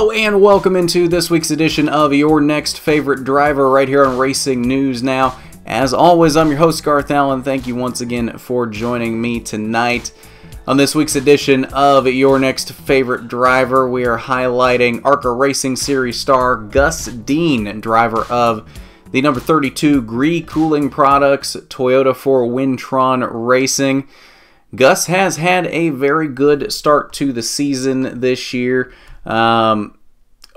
And welcome into this week's edition of your next favorite driver right here on Racing News Now. As always, I'm your host Garth Allan. Thank you once again for joining me tonight. On this week's edition of Your Next Favorite Driver, we are highlighting ARCA Racing Series star Gus Dean, driver of the number 32 Gree Cooling Products Toyota for Win-Tron Racing. Gus has had a very good start to the season this year. Um,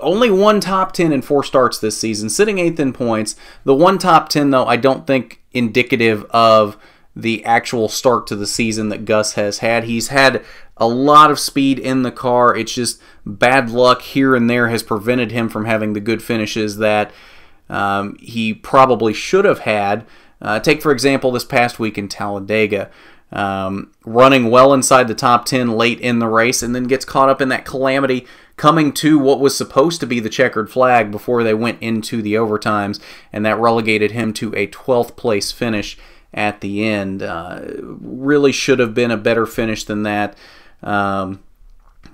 only one top 10 in four starts this season, sitting eighth in points. The one top 10, though, I don't think indicative of the actual start to the season that Gus has had. He's had a lot of speed in the car. It's just bad luck here and there has prevented him from having the good finishes that um, he probably should have had. Uh, take, for example, this past week in Talladega um, running well inside the top 10 late in the race, and then gets caught up in that calamity coming to what was supposed to be the checkered flag before they went into the overtimes, and that relegated him to a 12th place finish at the end. Uh, really should have been a better finish than that. Um,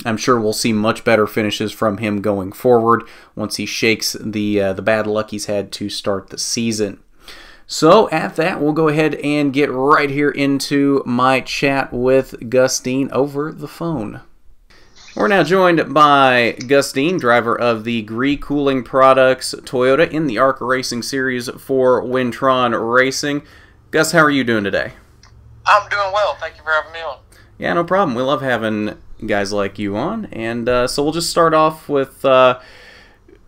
I'm sure we'll see much better finishes from him going forward once he shakes the uh, the bad luck he's had to start the season. So, at that, we'll go ahead and get right here into my chat with Gus Dean over the phone. We're now joined by Gus Dean, driver of the Gree Cooling Products Toyota in the ARCA Racing Series for Win-Tron Racing. Gus, how are you doing today? I'm doing well. Thank you for having me on. Yeah, no problem. We love having guys like you on. And uh, so we'll just start off with. Uh,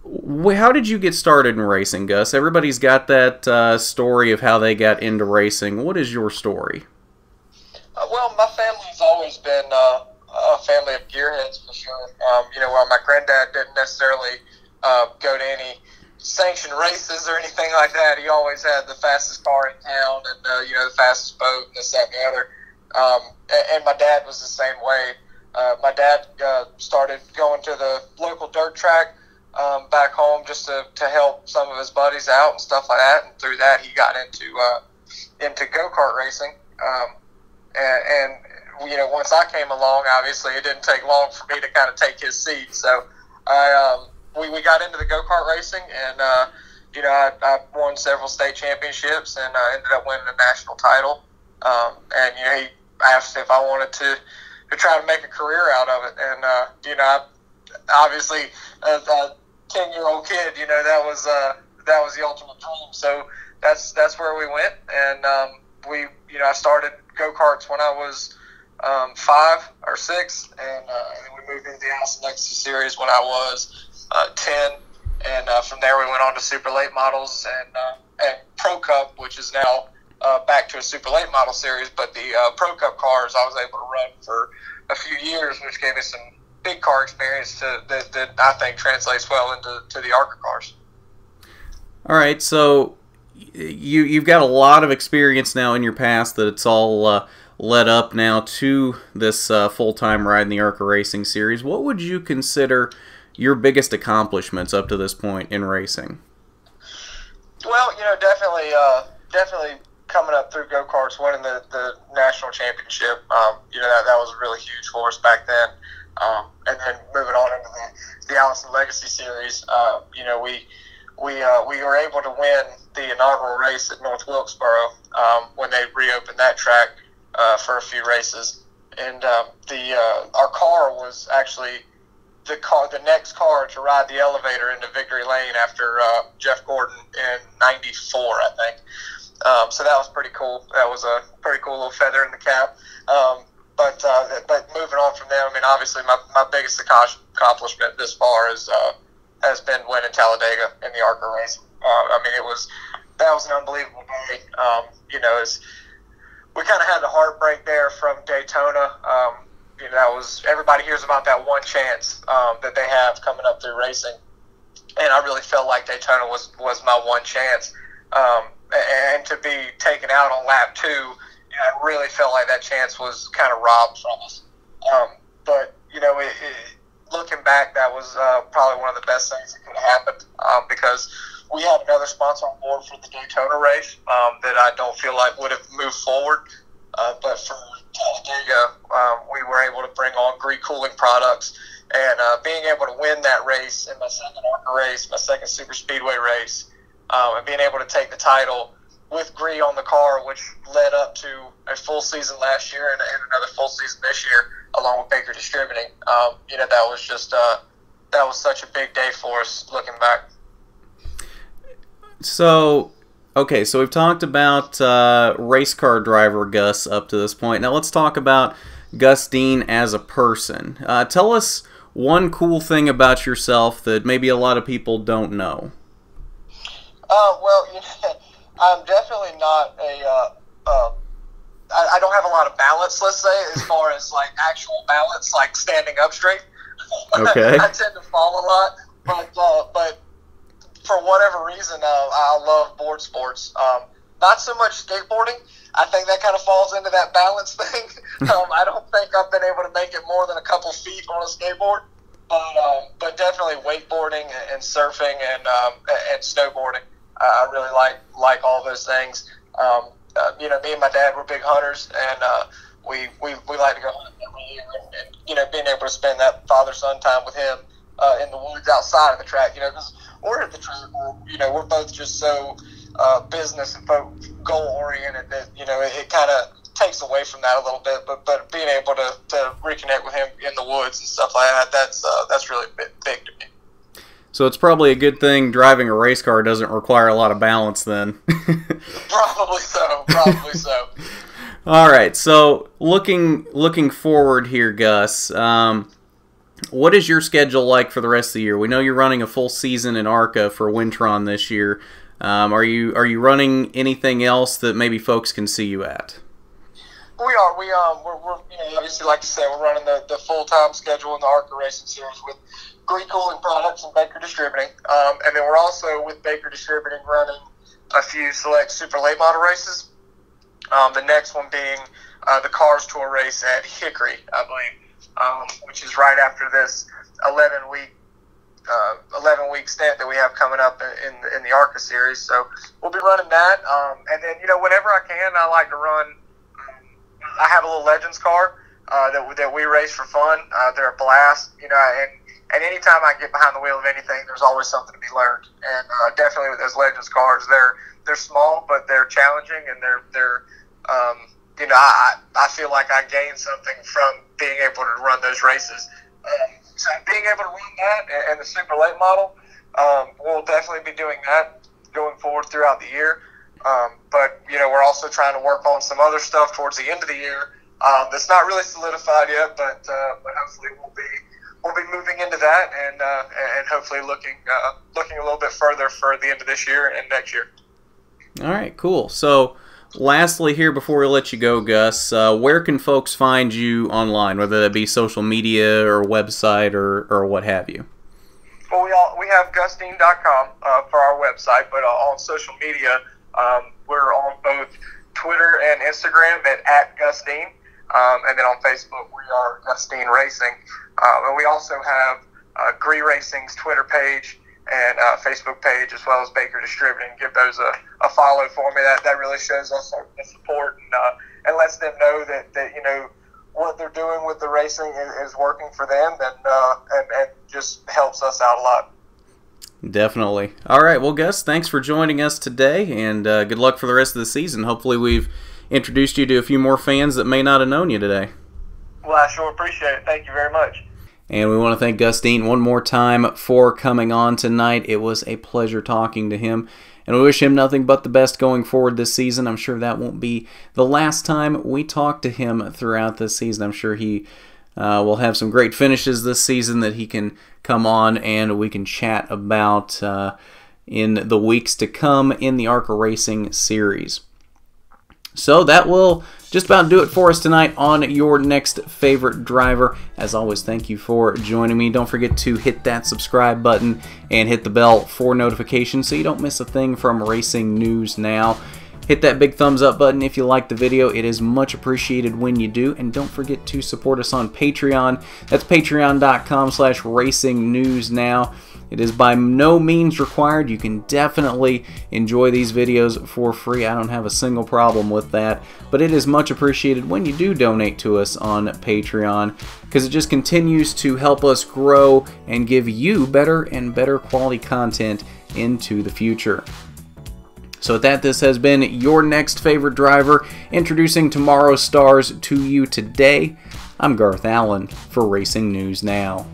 how did you get started in racing, Gus? Everybody's got that uh, story of how they got into racing. What is your story? Uh, well, my family's always been uh, a family of gearheads for sure. Um, you know, while my granddad didn't necessarily uh, go to any sanctioned races or anything like that, he always had the fastest car in town and uh, you know the fastest boat and this that and the other. Um, and, and my dad was the same way. Uh, my dad started going to the local dirt track um, back home just to, to help some of his buddies out and stuff like that. And through that, he got into uh, into go kart racing. Um, and, and you know, once I came along, obviously it didn't take long for me to kind of take his seat. So I um, we, we got into the go kart racing, and uh, you know, I, I won several state championships, and I ended up winning a national title. Um, and you know, he asked if I wanted to to try to make a career out of it, and uh, you know, I, obviously, as a ten year old kid, you know, that was uh, that was the ultimate dream. So that's that's where we went, and um, we, you know, I started go karts when I was um, five or six, and, uh, and we moved into the Allison Legacy Series when I was uh, ten, and uh, from there we went on to super late models and uh, and Pro Cup, which is now uh, back to a super late model series. But the uh, Pro Cup cars I was able to run for a few years, which gave me some big car experience to, that, that I think translates well into to the ARCA cars. All right, so you you've got a lot of experience now in your past that it's all uh, led up now to this uh, full time ride in the ARCA Racing Series. What would you consider your biggest accomplishments up to this point in racing? Well, you know, definitely, uh, definitely coming up through go karts, winning the, the national championship. Um, you know, that, that was a really huge for us back then. Um, and then moving on into the, the Allison Legacy Series, uh, you know, we we uh, we were able to win the inaugural race at North Wilkesboro um, when they reopened that track uh, for a few races, and um, the uh, our car was actually the car, the next car to ride the elevator into Victory Lane after uh, Jeff Gordon in '94, I think. Um, so that was pretty cool. That was a pretty cool little feather in the cap. Um, but uh, but moving on from there, I mean, obviously my, my biggest accomplishment this far is uh, has been winning Talladega in the ARCA race. Uh, I mean, it was that was an unbelievable day. Um, you know, as we kind of had the heartbreak there from Daytona. Um, you know, that was everybody hears about that one chance um, that they have coming up through racing, and I really felt like Daytona was was my one chance. Um, and to be taken out on lap two you know, I really felt like that chance was kind of robbed from us. Um, but you know, it, it, looking back, that was uh, probably one of the best things that could have happened um, because we had another sponsor on board for the Daytona race um, that I don't feel like would have moved forward Uh, but for Talladega, um, we were able to bring on Gree Cooling Products, and uh, being able to win that race in my second ARCA race, my second Super Speedway race, um, and being able to take the title with Gree on the car, which led up to a full season last year and, and another full season this year, along with Baker Distributing. Um, you know, that was just uh, that was such a big day for us looking back. So, okay, so we've talked about uh, race car driver Gus up to this point. Now let's talk about Gus Dean as a person. Uh, tell us one cool thing about yourself that maybe a lot of people don't know. Uh, well, you know, I'm definitely not a. Uh, uh, I, I don't have a lot of balance, let's say, as far as like actual balance, like standing up straight. Okay. I tend to fall a lot, but uh, but whatever reason, uh, I love board sports. Um, not so much skateboarding. I think that kind of falls into that balance thing. um, I don't think I've been able to make it more than a couple feet on a skateboard, but um, but definitely wakeboarding and surfing and um, and snowboarding. Uh, I really like like all those things. Um, uh, you know, me and my dad were big hunters, and uh, we, we we like to go hunting every year. And, and you know, being able to spend that father son time with him uh, in the woods outside of the track. You know, because we're at the track, we're, you know, we're both just so uh, business and goal oriented that you know it, it kind of takes away from that a little bit. But but being able to, to reconnect with him in the woods and stuff like that, that's uh, that's really big, big to me. So it's probably a good thing driving a race car doesn't require a lot of balance then. probably so. Probably so. All right. So looking looking forward here, Gus. Um, what is your schedule like for the rest of the year? We know you're running a full season in ARCA for Win-Tron this year. Um, are you are you running anything else that maybe folks can see you at? We are. We um. We're, we're you know, obviously like to say we're running the, the full time schedule in the ARCA racing series with Gree Cooling Products and Baker Distributing, um, and then we're also with Baker Distributing running a few select super late model races. Um, the next one being uh, the Cars Tour race at Hickory, I believe, um, which is right after this 11 week uh, 11 week stint that we have coming up in in the ARCA series. So we'll be running that, um, and then you know whenever I can, I like to run. I have a little Legends car uh, that that we race for fun. Uh, they're a blast, you know, and and anytime I get behind the wheel of anything, there's always something to be learned. And uh, definitely with those Legends cars, they're they're small, but they're challenging, and they're they're um, you know I I feel like I gained something from being able to run those races. Um, so being able to run that and, the super late model, um, we'll definitely be doing that going forward throughout the year. Um, but you know we're also trying to work on some other stuff towards the end of the year um, that's not really solidified yet, but uh, but hopefully we'll be we'll be moving into that and uh, and hopefully looking uh, looking a little bit further for the end of this year and next year. All right, cool. So, lastly, here before we let you go, Gus, uh, where can folks find you online, whether that be social media or website or, or what have you? Well, we all we have gusdean.com uh, for our website, but uh, on social media, um, we're on both Twitter and Instagram at, at Um, and then on Facebook, we are Gus Dean Racing. Um, and we also have uh, Gree Racing's Twitter page and uh, Facebook page, as well as Baker Distributing. Give those a, a follow for me. That that really shows us the support and uh, and lets them know that, that you know what they're doing with the racing is, is working for them, and, uh, and and just helps us out a lot. Definitely. All right. Well, Gus, thanks for joining us today, and uh, good luck for the rest of the season. Hopefully, we've introduced you to a few more fans that may not have known you today. Well, I sure appreciate it. Thank you very much. And we want to thank Gus Dean one more time for coming on tonight. It was a pleasure talking to him. And we wish him nothing but the best going forward this season. I'm sure that won't be the last time we talk to him throughout this season. I'm sure he uh, will have some great finishes this season that he can come on and we can chat about uh, in the weeks to come in the ARCA Racing series. So that will just about do it for us tonight on your next favorite driver. As always, thank you for joining me. Don't forget to hit that subscribe button and hit the bell for notifications so you don't miss a thing from Racing News Now. Hit that big thumbs up button if you like the video. It is much appreciated when you do. And don't forget to support us on Patreon. That's patreon.com slash racing news now. It is by no means required. You can definitely enjoy these videos for free. I don't have a single problem with that. But it is much appreciated when you do donate to us on Patreon because it just continues to help us grow and give you better and better quality content into the future. So with that, this has been your next favorite driver, introducing tomorrow's stars to you today. I'm Garth Allan for Racing News Now.